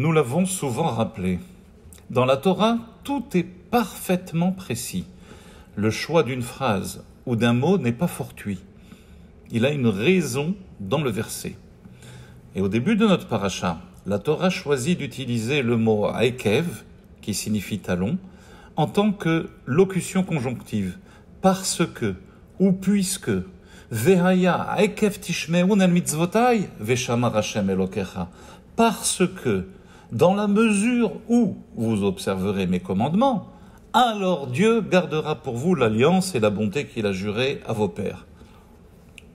Nous l'avons souvent rappelé. Dans la Torah, tout est parfaitement précis. Le choix d'une phrase ou d'un mot n'est pas fortuit. Il a une raison dans le verset. Et au début de notre paracha, la Torah choisit d'utiliser le mot aekev, qui signifie talon, en tant que locution conjonctive, parce que, ou puisque, Vehaya aekev tishmeun al mitzvotai, veshamar elokecha, parce que, dans la mesure où vous observerez mes commandements, alors Dieu gardera pour vous l'alliance et la bonté qu'il a jurée à vos pères.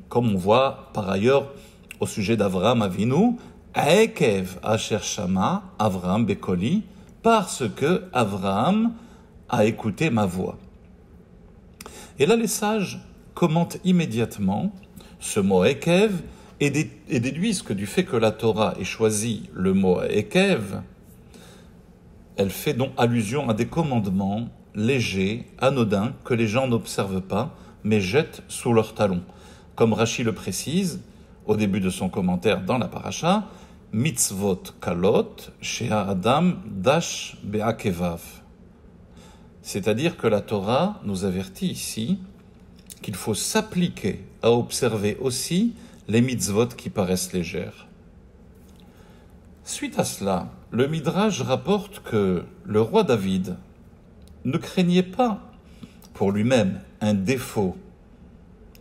Comme on voit par ailleurs au sujet d'Avraham Avinu, Aekev Asher Shama, Avraham Bekoli, parce que Avraham a écouté ma voix. Et là, les sages commentent immédiatement ce mot Ekev et, déduisent que du fait que la Torah ait choisi le mot Ekev, elle fait donc allusion à des commandements légers, anodins, que les gens n'observent pas, mais jettent sous leurs talons. Comme Rachid le précise au début de son commentaire dans la paracha, mitzvot kalot shea adam dash be'akevav. C'est-à-dire que la Torah nous avertit ici qu'il faut s'appliquer à observer aussi les mitzvot qui paraissent légères. Suite à cela, le Midrash rapporte que le roi David ne craignait pas pour lui-même un défaut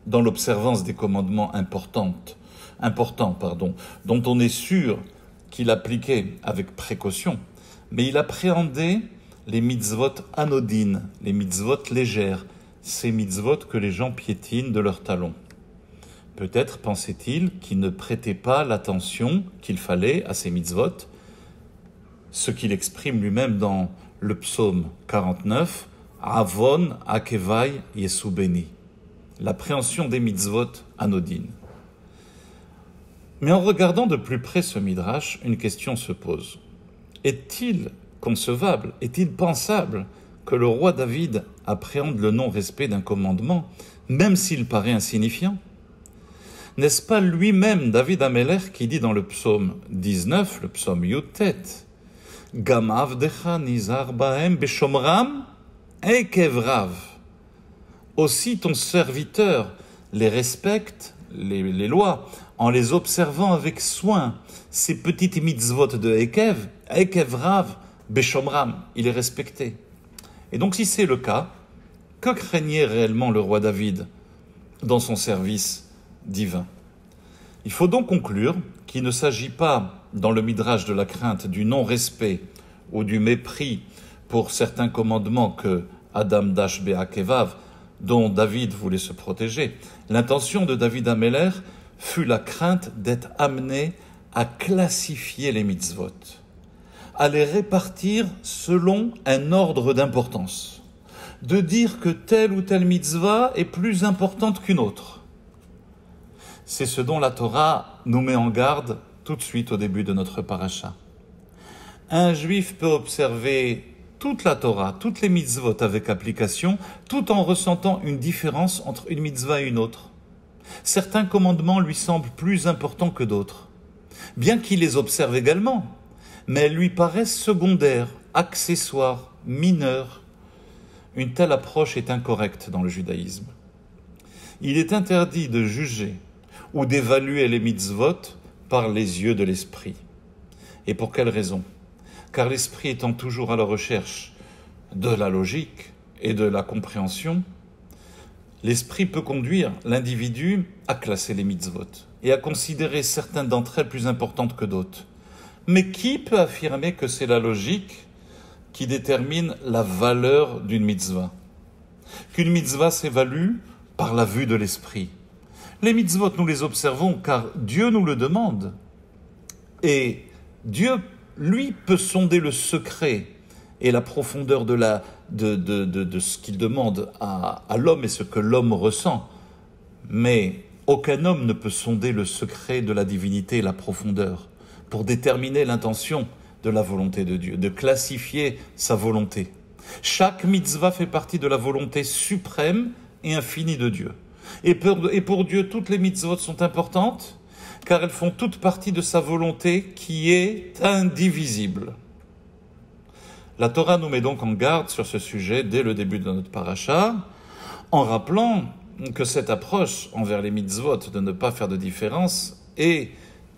dans l'observance des commandements importants pardon, dont on est sûr qu'il appliquait avec précaution, mais il appréhendait les mitzvot anodines, les mitzvot légères, ces mitzvot que les gens piétinent de leurs talons. Peut-être pensait-il qu'il ne prêtait pas l'attention qu'il fallait à ces mitzvot, ce qu'il exprime lui-même dans le psaume 49, Avon Akevai Yesubeni, l'appréhension des mitzvot anodines. Mais en regardant de plus près ce midrash, une question se pose. Est-il concevable, est-il pensable que le roi David appréhende le non-respect d'un commandement, même s'il paraît insignifiant? N'est-ce pas lui-même, David Ameler, qui dit dans le psaume 19, le psaume Yutet, Gamav decha nizar baem beshomram ekevrav. Aussi ton serviteur les respecte, les, les, lois, en les observant avec soin. Ces petites mitzvot de Ekev, Ekevrav, Beshomram, il est respecté. Et donc si c'est le cas, que craignait réellement le roi David dans son service divin. Il faut donc conclure qu'il ne s'agit pas, dans le midrash de la crainte, du non-respect ou du mépris pour certains commandements que Adam Dash Kevav, dont David voulait se protéger. L'intention de David Ameller fut la crainte d'être amené à classifier les mitzvot, à les répartir selon un ordre d'importance, de dire que telle ou telle mitzvah est plus importante qu'une autre c'est ce dont la Torah nous met en garde tout de suite au début de notre paracha. Un juif peut observer toute la Torah, toutes les mitzvot avec application, tout en ressentant une différence entre une mitzvah et une autre. Certains commandements lui semblent plus importants que d'autres, bien qu'il les observe également, mais elles lui paraissent secondaires, accessoires, mineurs. Une telle approche est incorrecte dans le judaïsme. Il est interdit de juger ou d'évaluer les mitzvot par les yeux de l'esprit. Et pour quelle raison? Car l'esprit étant toujours à la recherche de la logique et de la compréhension, l'esprit peut conduire l'individu à classer les mitzvot et à considérer certaines d'entre elles plus importantes que d'autres. Mais qui peut affirmer que c'est la logique qui détermine la valeur d'une mitzvah? Qu'une mitzvah s'évalue par la vue de l'esprit les mitzvot, nous les observons car Dieu nous le demande. Et Dieu, lui, peut sonder le secret et la profondeur de, ce qu'il demande à, à l'homme et ce que l'homme ressent. Mais aucun homme ne peut sonder le secret de la divinité et la profondeur pour déterminer l'intention de la volonté de Dieu, de classifier sa volonté. Chaque mitzvah fait partie de la volonté suprême et infinie de Dieu. Et pour, Dieu, toutes les mitzvot sont importantes, car elles font toutes partie de sa volonté qui est indivisible. La Torah nous met donc en garde sur ce sujet dès le début de notre paracha, en rappelant que cette approche envers les mitzvot de ne pas faire de différence est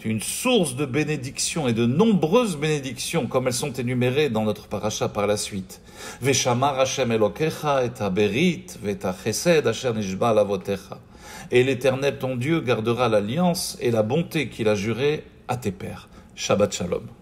une source de bénédictions et de nombreuses bénédictions, comme elles sont énumérées dans notre paracha par la suite. Et. Et l'Éternel ton Dieu gardera l'alliance et la bonté qu'il a jurée à tes pères. Shabbat Shalom.